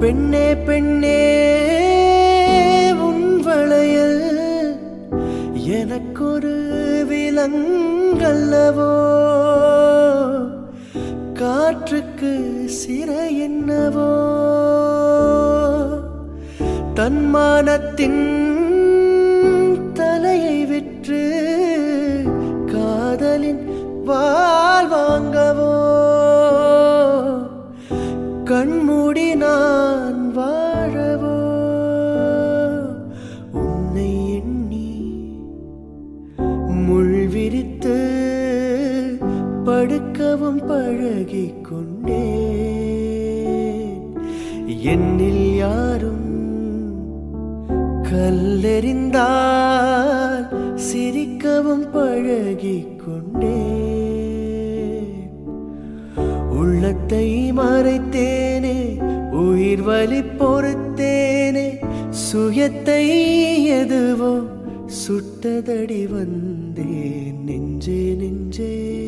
பெண்ணே பெண்ணே உன் வளையல் எனக்கொரு விலங்கல்லவோ? காற்றுக்கு சிறை என்னவோ? தன்மானத்தின் தலையை விற்று காதலின் வாழ் வாங்கவோ? கண் முள் விரித்து படுக்கவும் பழகிக் கொண்டேன் என்னில் யாரும் கல்லெறிந்தால் சிரிக்கவும் பழகிக் கொண்டேன் உள்ளத்தை மறைத்தேனே உயிர் வலி பொறுத்தேனே சுயத்தை எதுவோ சுட்டதடி வந்தேன் நெஞ்சே நெஞ்சே.